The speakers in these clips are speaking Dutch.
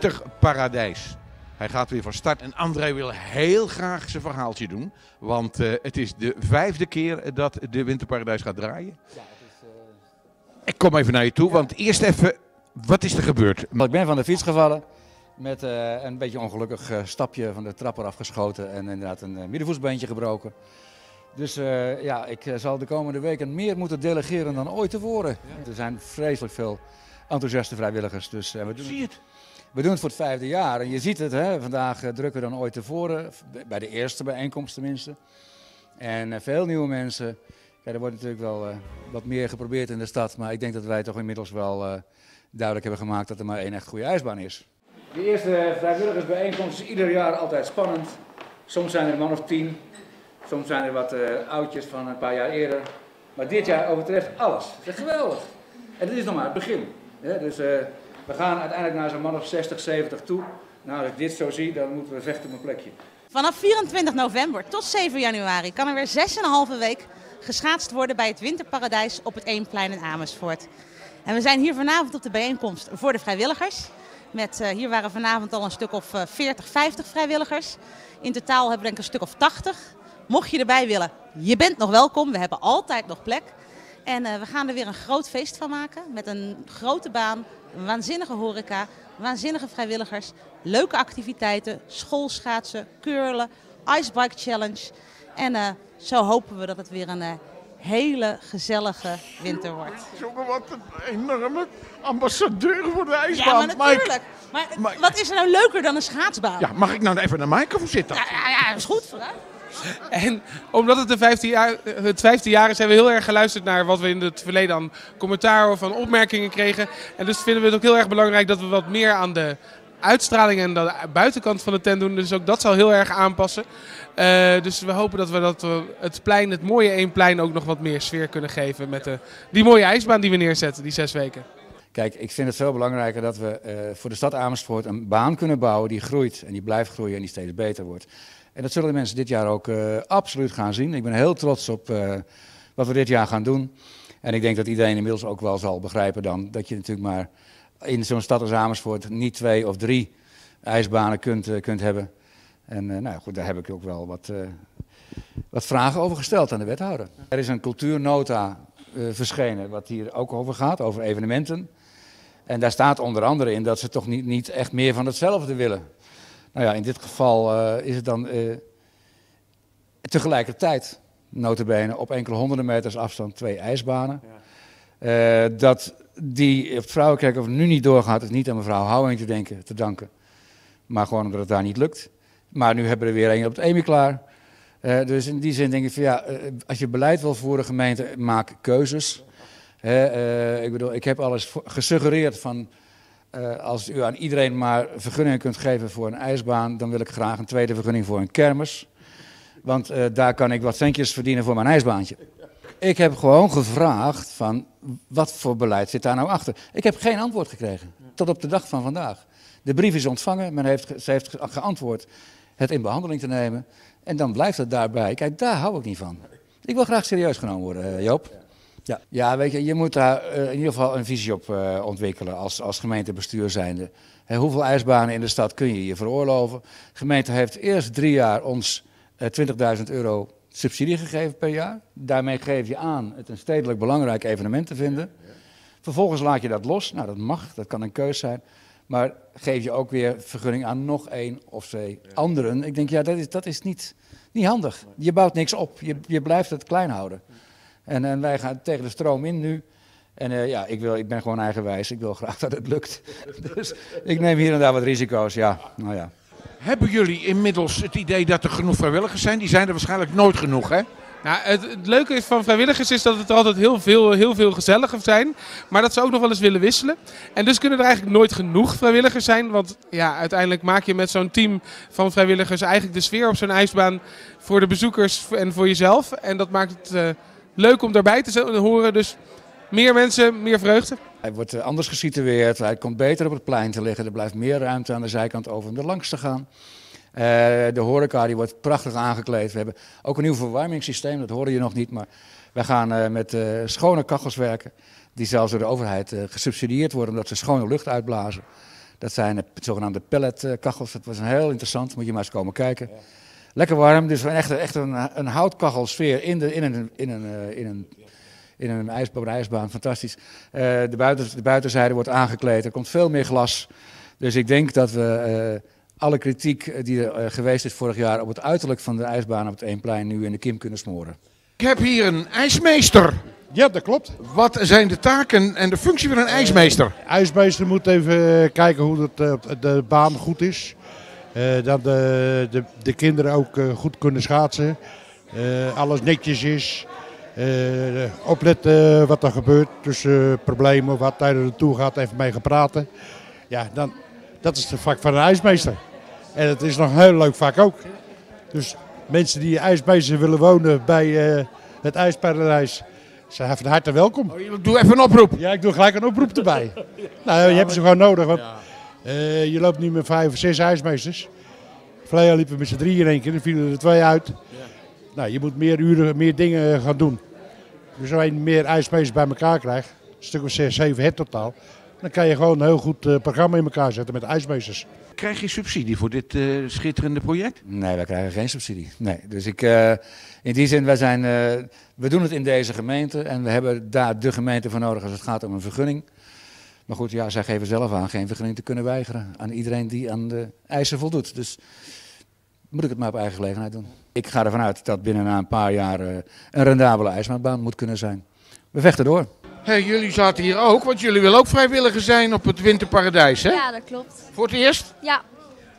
Winterparadijs. Hij gaat weer van start en André wil heel graag zijn verhaaltje doen. Want eh, het is de vijfde keer dat de Winterparadijs gaat draaien. Ik kom even naar je toe, want eerst even, wat is er gebeurd? Ik ben van de fiets gevallen met eh, een beetje ongelukkig eh, stapje van de trap eraf geschoten en inderdaad een middenvoetsbeentje gebroken. Dus eh, ja, ik eh, zal de komende weken meer moeten delegeren dan ooit tevoren. Er zijn vreselijk veel enthousiaste vrijwilligers. Dus eh, we, doen, Zie het? We doen het voor het vijfde jaar. En je ziet het, hè, vandaag eh, drukker dan ooit tevoren. Bij de eerste bijeenkomst tenminste. En eh, veel nieuwe mensen. Er wordt natuurlijk wel eh, wat meer geprobeerd in de stad. Maar ik denk dat wij toch inmiddels wel duidelijk hebben gemaakt dat er maar één echt goede ijsbaan is. De eerste vrijwilligersbijeenkomst is ieder jaar altijd spannend. Soms zijn er een man of tien. Soms zijn er wat oudjes van een paar jaar eerder. Maar dit jaar overtreft alles. Is geweldig. En dit is nog maar het begin. Dus we gaan uiteindelijk naar zo'n man of 60, 70 toe. Nou, als ik dit zo zie, dan moeten we vechten op een plekje. Vanaf 24 november tot 7 januari kan er weer 6,5 week geschaatst worden bij het Winterparadijs op het Eemplein in Amersfoort. En we zijn hier vanavond op de bijeenkomst voor de vrijwilligers. Met, eh, hier waren vanavond al een stuk of eh, 40, 50 vrijwilligers. In totaal hebben we denk ik een stuk of 80. Mocht je erbij willen, je bent nog welkom. We hebben altijd nog plek. En eh, we gaan er weer een groot feest van maken. Met een grote baan, een waanzinnige horeca, waanzinnige vrijwilligers, leuke activiteiten, schoolschaatsen, curlen, icebike challenge. En eh, zo hopen we dat het weer een eh, hele gezellige winter wordt. Jongen, wat een enorme ambassadeur voor de Ja, ijsbaan. maar Mike. natuurlijk. Maar wat is er nou leuker dan een schaatsbaan? Ja, mag ik nou even naar Mike of zitten? ja, ja, ja, dat is goed. Vooruit. En omdat het de 15 jaar, het 15 jaar is, hebben we heel erg geluisterd naar wat we in het verleden aan commentaar of aan opmerkingen kregen. En dus vinden we het ook heel erg belangrijk dat we wat meer aan de uitstraling en de buitenkant van de tent doen. Dus ook dat zal heel erg aanpassen. Eh, dus we hopen dat we, dat we het plein, het mooie Eemplein, ook nog wat meer sfeer kunnen geven met de, die mooie ijsbaan die we neerzetten, die zes weken. Kijk, ik vind het veel belangrijker dat we eh, voor de stad Amersfoort een baan kunnen bouwen die groeit en die blijft groeien en die steeds beter wordt. En dat zullen de mensen dit jaar ook eh, absoluut gaan zien. Ik ben heel trots op eh, wat we dit jaar gaan doen. En ik denk dat iedereen inmiddels ook wel zal begrijpen dan dat je natuurlijk maar in zo'n stad als Amersfoort niet twee of drie ijsbanen kunt, eh, kunt hebben. En nou goed, daar heb ik ook wel wat, wat vragen over gesteld aan de wethouder. Er is een cultuurnota verschenen wat hier ook over gaat, over evenementen. En daar staat onder andere in dat ze toch niet, niet echt meer van hetzelfde willen. Nou ja, in dit geval eh, is het dan eh, tegelijkertijd, notabene, op enkele honderden meters afstand twee ijsbanen. Eh, dat die op het Vrouwenkerkhof nu niet doorgaat, is niet aan mevrouw Houwing te, denken, te danken. Maar gewoon omdat het daar niet lukt. Maar nu hebben we er weer een op het EMI klaar. Dus in die zin denk ik van ja, als je beleid wil voeren, gemeente, maak keuzes. Ik bedoel, ik heb alles gesuggereerd van eh, als u aan iedereen maar vergunningen kunt geven voor een ijsbaan, dan wil ik graag een tweede vergunning voor een kermis. Want eh, daar kan ik wat centjes verdienen voor mijn ijsbaantje. Ik heb gewoon gevraagd van wat voor beleid zit daar nou achter. Ik heb geen antwoord gekregen, tot op de dag van vandaag. De brief is ontvangen, men heeft, ze heeft ge- geantwoord het in behandeling te nemen. En dan blijft het daarbij. Kijk, daar hou ik niet van. Ik wil graag serieus genomen worden, eh, Joop. Ja, ja weet je, je moet daar eh, in ieder geval een visie op eh, ontwikkelen als, als gemeentebestuur zijnde. Hoeveel ijsbanen in de stad kun je je veroorloven? De gemeente heeft eerst drie jaar ons eh, 20.000 euro subsidie gegeven per jaar. Daarmee geef je aan het een stedelijk belangrijk evenement te vinden. Vervolgens laat je dat los. Nou, dat mag, dat kan een keus zijn. Maar geef je ook weer vergunning aan nog één of twee anderen. Ik denk, ja, dat is, dat is niet, niet handig. Je bouwt niks op. Je, je blijft het klein houden. En, en wij gaan tegen de stroom in nu. En eh, ja, ik, wil, ik ben gewoon eigenwijs. Ik wil graag dat het lukt. Dus ik neem hier en daar wat risico's. Ja, nou ja. Hebben jullie inmiddels het idee dat er genoeg vrijwilligers zijn? Die zijn er waarschijnlijk nooit genoeg, hè? Nou, het, het leuke is van vrijwilligers is dat het er altijd heel veel, heel veel gezelliger zijn. Maar dat ze ook nog wel eens willen wisselen. En dus kunnen er eigenlijk nooit genoeg vrijwilligers zijn. Want ja, uiteindelijk maak je met zo'n team van vrijwilligers eigenlijk de sfeer op zo'n ijsbaan voor de bezoekers en voor jezelf. En dat maakt het eh, leuk om daarbij te horen. Dus meer mensen, meer vreugde. Hij wordt eh, anders gesitueerd, hij komt beter op het plein te liggen. Er blijft meer ruimte aan de zijkant over om er langs te gaan. Eh, de horeca die wordt prachtig aangekleed. We hebben ook een nieuw verwarmingssysteem, dat hoorde je nog niet. Maar wij gaan eh, met eh, schone kachels werken, die zelfs door de overheid eh, gesubsidieerd worden omdat ze schone lucht uitblazen. Dat zijn de zogenaamde pelletkachels. Dat was een heel interessant, moet je maar eens komen kijken. Lekker warm, dus echt, echt een, een houtkachelsfeer in, de, in, een, in, een, eh, in, een, in een ijsbaan, ijsbaan fantastisch. Uh, de, buiten, de buitenzijde wordt aangekleed, er komt veel meer glas. Dus ik denk dat we uh, alle kritiek die er geweest is vorig jaar op het uiterlijk van de ijsbaan op het Eemplein nu in de kiem kunnen smoren. Ik heb hier een ijsmeester. Ja, dat klopt. Wat zijn de taken en de functie van een ijsmeester? Ijsmeester moet even kijken hoe het, de baan goed is. Uh, dat de, de, de, kinderen ook uh, goed kunnen schaatsen. Alles netjes is. opletten wat er gebeurt. Tussen problemen of wat tijdens de tour gaat, even mee gaan praten. Ja, dan, dat is het vak van een ijsmeester. En het is nog een heel leuk vak ook. Dus mensen die ijsmeester willen wonen bij het ijsparadijs, zijn van harte welkom. Oh, doe even een oproep. Ja, ik doe gelijk een oproep erbij. nou, je hebt ze gewoon nodig. Want uh, je loopt nu met vijf of zes ijsmeesters. Verleden liepen met z'n drie in één keer, dan vielen er twee uit. Ja. Nou, je moet meer uren, meer dingen gaan doen. Dus als je meer ijsmeesters bij elkaar krijgt, een stuk of zes, zeven het totaal, dan kan je gewoon een heel goed uh, programma in elkaar zetten met ijsmeesters. Krijg je subsidie voor dit uh, schitterende project? Nee, wij krijgen geen subsidie. Nee. Dus ik, in die zin, wij zijn, we doen het in deze gemeente en we hebben daar de gemeente voor nodig als het gaat om een vergunning. Maar goed, ja, zij geven zelf aan geen vergunning te kunnen weigeren aan iedereen die aan de eisen voldoet. Dus moet ik het maar op eigen gelegenheid doen. Ik ga ervan uit dat binnen een paar jaar uh, een rendabele ijsbaanbaan moet kunnen zijn. We vechten door. Hey, jullie zaten hier ook, want jullie willen ook vrijwilliger zijn op het Winterparadijs, hè? Ja, dat klopt. Voor het eerst? Ja.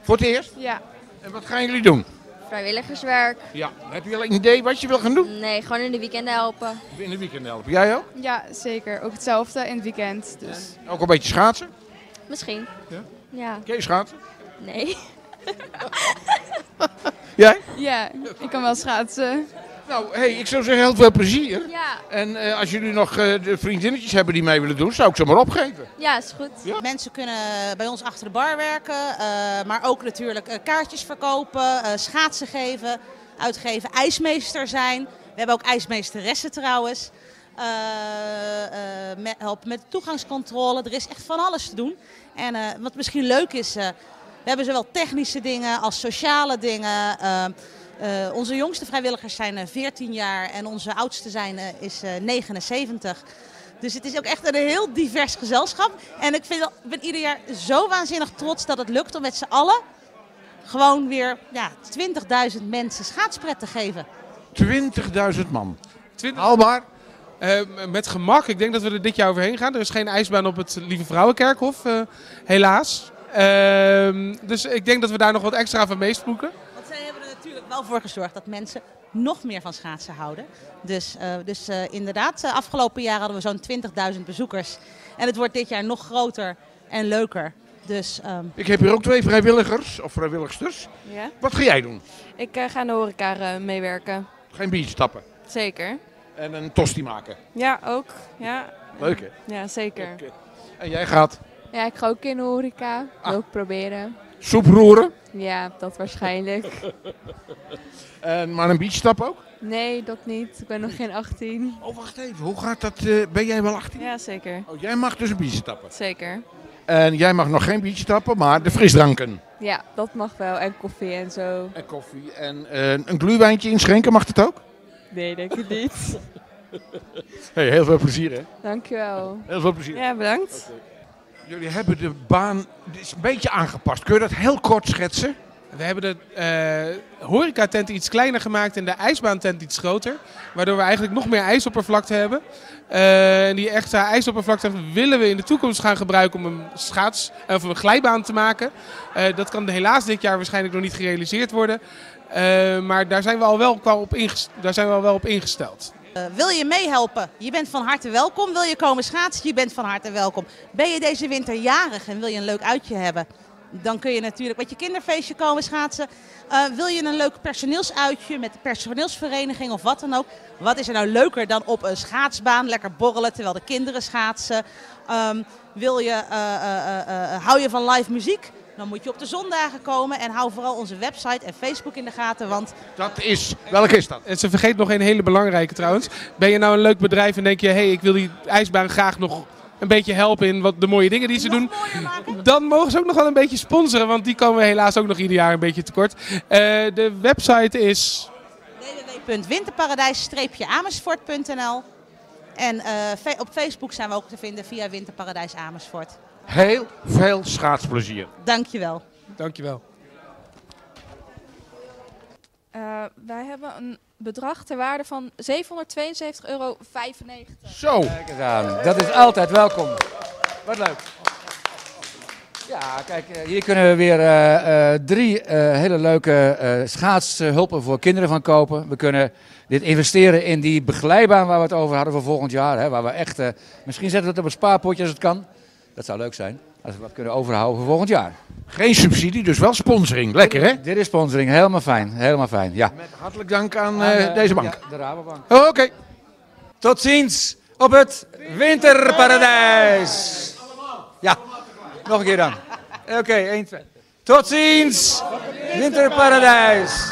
Voor het eerst? Ja. En wat gaan jullie doen? Vrijwilligerswerk. Ja. Heb je al een idee wat je wil gaan doen? Nee, gewoon in de weekenden helpen. In de weekenden helpen. Jij ook? Ja, zeker. Ook hetzelfde in het weekend. Dus. Ook een beetje schaatsen? Misschien. Ja? Ja. Kun je schaatsen? Nee. Jij? Ja, ik kan wel schaatsen. Nou, hey, ik zou zeggen heel veel plezier. Ja. En uh, als jullie nog uh, de vriendinnetjes hebben die mee willen doen, zou ik ze maar opgeven. Ja, is goed. Ja? Mensen kunnen bij ons achter de bar werken, uh, maar ook natuurlijk kaartjes verkopen, schaatsen geven, uitgeven, ijsmeester zijn. We hebben ook ijsmeesteressen trouwens. Met, helpen met toegangscontrole. Er is echt van alles te doen. En wat misschien leuk is, we hebben zowel technische dingen als sociale dingen. Uh, onze jongste vrijwilligers zijn uh, 14 jaar en onze oudste zijn, uh, is 79. Dus het is ook echt een heel divers gezelschap. En ik, vind, ben ieder jaar zo waanzinnig trots dat het lukt om met z'n allen gewoon weer ja, 20.000 mensen schaatspret te geven. 20.000 man. 20... Haalbaar? Uh, met gemak. Ik denk dat we er dit jaar overheen gaan. Er is geen ijsbaan op het Lieve Vrouwenkerkhof, uh, helaas. Uh, dus ik denk dat we daar nog wat extra van meesproeken. Want zij hebben er natuurlijk wel voor gezorgd dat mensen nog meer van schaatsen houden. Dus, uh, dus uh, inderdaad, uh, afgelopen jaar hadden we zo'n 20.000 bezoekers. En het wordt dit jaar nog groter en leuker. Dus, um... Ik heb hier ook twee vrijwilligers, of vrijwilligsters. Ja? Wat ga jij doen? Ik uh, ga in de horeca uh, meewerken. Geen biertje tappen? Zeker. En een tosti maken? Ja, ook. Ja. Leuk hè? Ja, zeker. Okay. En jij gaat? Ja, ik ga ook in de horeca. Ah. Wil ik proberen. Soep roeren? Ja, dat waarschijnlijk. en, maar een biertje tappen ook? Nee, dat niet. Ik ben nog geen 18. Oh, wacht even. Hoe gaat dat? Uh, ben jij wel 18? Ja, zeker. Oh, jij mag dus een biertje tappen? Zeker. En jij mag nog geen biertje tappen, maar de frisdranken. Ja, dat mag wel. En koffie en zo. En koffie. En uh, een gluwijntje inschenken, mag dat ook? Nee, denk ik niet. hey, heel veel plezier hè? Dankjewel. Heel veel plezier. Ja, bedankt. Okay. Jullie hebben de baan een beetje aangepast. Kun je dat heel kort schetsen? We hebben de uh, horecatent iets kleiner gemaakt en de ijsbaantent iets groter. Waardoor we eigenlijk nog meer ijsoppervlakte hebben. En die extra ijsoppervlakte willen we in de toekomst gaan gebruiken om een, schaats, of een glijbaan te maken. Dat kan helaas dit jaar waarschijnlijk nog niet gerealiseerd worden. maar daar zijn we al wel op, daar zijn we al wel op ingesteld. Uh, wil je meehelpen? Je bent van harte welkom. Wil je komen schaatsen? Je bent van harte welkom. Ben je deze winter jarig en wil je een leuk uitje hebben? Dan kun je natuurlijk met je kinderfeestje komen schaatsen. Uh, wil je een leuk personeelsuitje met de personeelsvereniging of wat dan ook? Wat is er nou leuker dan op een schaatsbaan lekker borrelen terwijl de kinderen schaatsen? Um, wil je, uh, hou je van live muziek? Dan moet je op de zondagen komen en hou vooral onze website en Facebook in de gaten, want... Dat is... Welke is dat? En ze vergeet nog een hele belangrijke trouwens. Ben je nou een leuk bedrijf en denk je, hé, hey, ik wil die ijsbaan graag nog een beetje helpen in wat de mooie dingen die ze doen, dan mogen ze ook nog wel een beetje sponsoren, want die komen helaas ook nog ieder jaar een beetje tekort. Eh, de website is www.winterparadijs-amersfoort.nl En eh, op Facebook zijn we ook te vinden via Winterparadijs Amersfoort. Heel veel schaatsplezier. Dankjewel. Dankjewel. Eh, wij hebben een bedrag ter waarde van 772,95 euro. Zo. Kijk eens aan. Dat is altijd welkom. Wat leuk. Ja, kijk, eh, hier kunnen we weer eh, eh, drie eh, hele leuke eh schaatshulpen voor kinderen van kopen. We kunnen dit investeren in die begeleidbaan waar we het over hadden voor volgend jaar. Hè, waar we echt, eh, misschien zetten we het op een spaarpotje als het kan. Dat zou leuk zijn, als we wat kunnen overhouden voor volgend jaar. Geen subsidie, dus wel sponsoring. Lekker hè? Dit is sponsoring, helemaal fijn, helemaal fijn. Ja. Met hartelijk dank aan Aan, eh, eh, deze bank. ja, de Rabobank. Oh, Oké. Tot ziens op het winterparadijs. Ja, nog een keer dan. Oké, 1, 2. Tot ziens, winterparadijs.